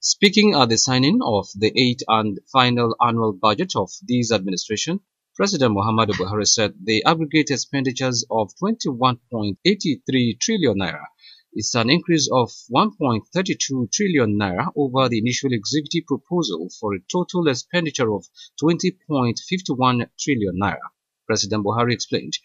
Speaking at the signing of the eighth and final annual budget of this administration, President Muhammadu Buhari said the aggregate expenditures of 21.83 trillion naira is an increase of 1.32 trillion naira over the initial executive proposal for a total expenditure of 20.51 trillion naira. President Buhari explained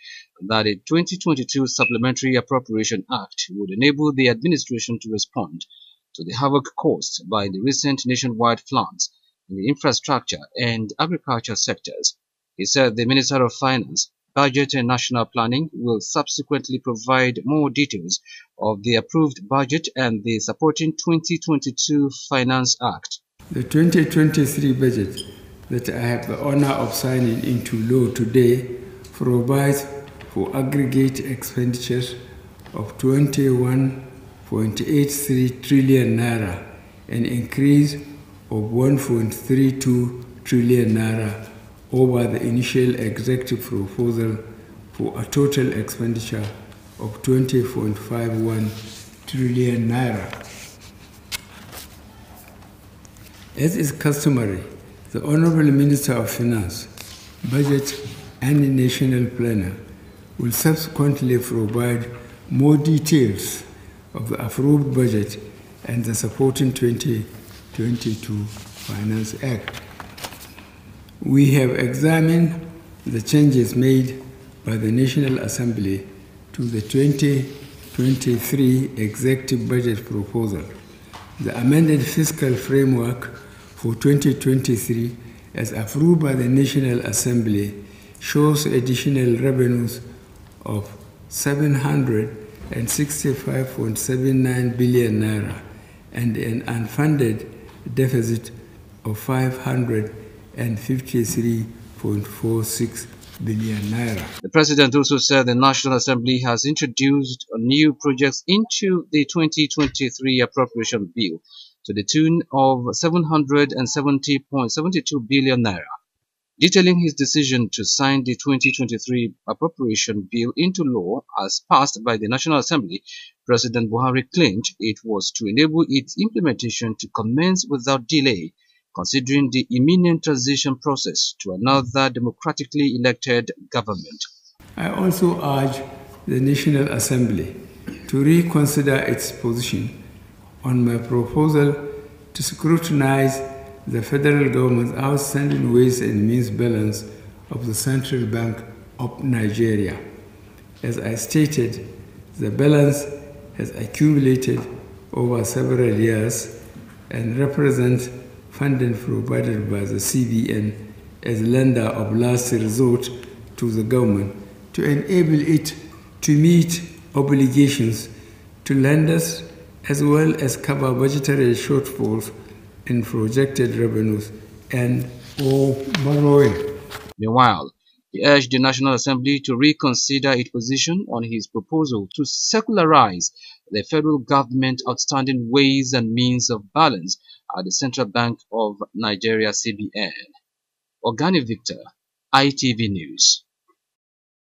that the 2022 Supplementary Appropriation Act would enable the administration to respond to the havoc caused by the recent nationwide floods in the infrastructure and agriculture sectors. He said the Minister of Finance, Budget and National Planning will subsequently provide more details of the approved budget and the supporting 2022 Finance Act. The 2023 budget that I have the honor of signing into law today provides for aggregate expenditures of 21.83 trillion naira, an increase of 1.32 trillion naira over the initial executive proposal for a total expenditure of 20.51 trillion naira. As is customary, the Honorable Minister of Finance, Budget and National Planner will subsequently provide more details of the approved budget and the supporting 2022 Finance Act. We have examined the changes made by the National Assembly to the 2023 Executive Budget Proposal. The amended fiscal framework for 2023 as approved by the National Assembly shows additional revenues of 765.79 billion naira and an unfunded deficit of 553.46 billion naira. The president also said the National Assembly has introduced new projects into the 2023 appropriation bill to the tune of 770.72 billion naira. Detailing his decision to sign the 2023 appropriation bill into law as passed by the National Assembly, President Buhari claimed it was to enable its implementation to commence without delay, considering the imminent transition process to another democratically elected government. I also urge the National Assembly to reconsider its position on my proposal to securitize the federal government's outstanding ways and means balance of the Central Bank of Nigeria. As I stated, the balance has accumulated over several years and represents funding provided by the CBN as lender of last resort to the government to enable it to meet obligations to lenders as well as cover budgetary shortfalls in projected revenues and or borrowing. Meanwhile, he urged the National Assembly to reconsider its position on his proposal to securitize the federal government outstanding ways and means of balance at the Central Bank of Nigeria CBN. Organic Victor, ITV News.